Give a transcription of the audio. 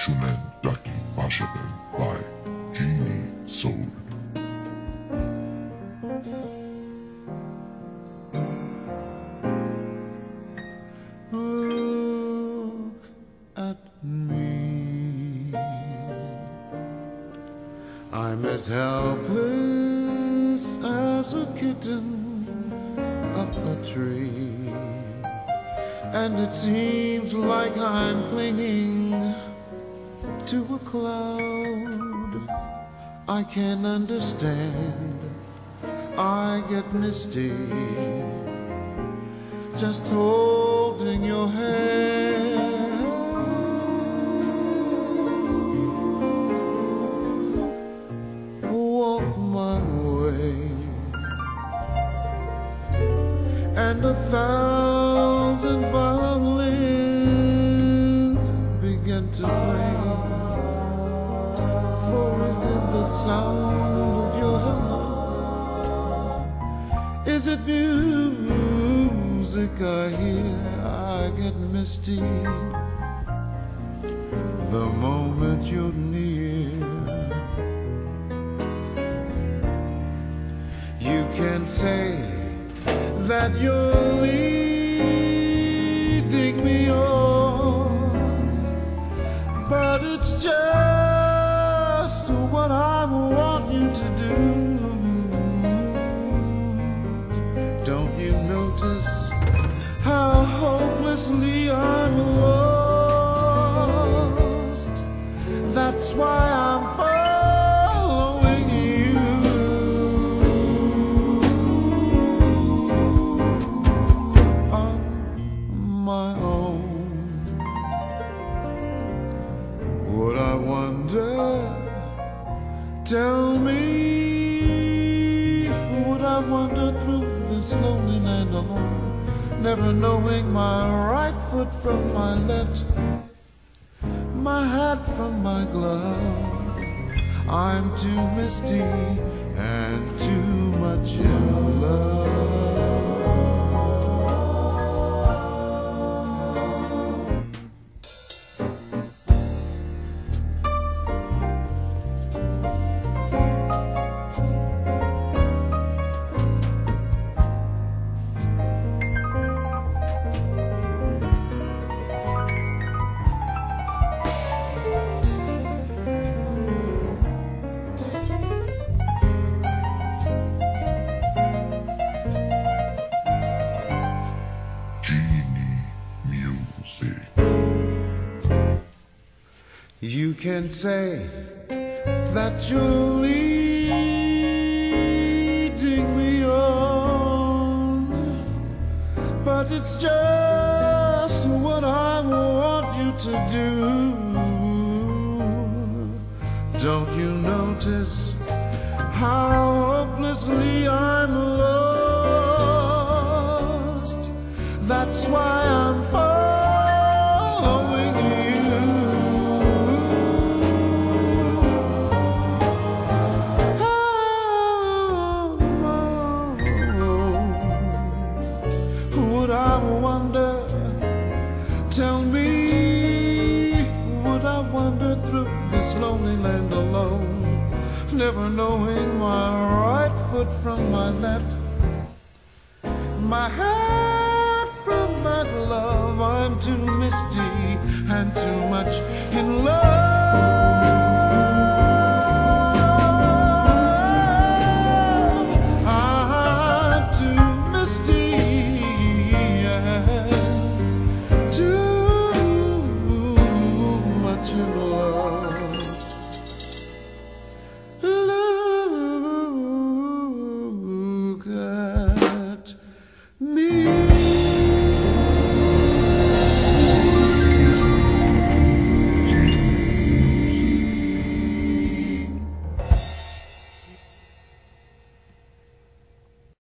Shunen Daki Bashaben by Genie Soul. Look at me. I'm as helpless as a kitten up a tree. And it seems like I'm clinging to a cloud. I can't understand. I get misty just holding your hand. Walk my way, and a thousand violins begin to play. Sound of your hello? Is it music I hear? I get misty the moment you're near. You can say that you're leading me I want you to do. Tell me, would I wander through this lonely land alone, never knowing my right foot from my left, my hat from my glove? I'm too misty and too much in love. You can say that you're leading me on, but it's just what I want you to do. Don't you notice how hopelessly I'm through this lonely land alone, never knowing my right foot from my left? my hat from my glove. I'm too misty and too much in love.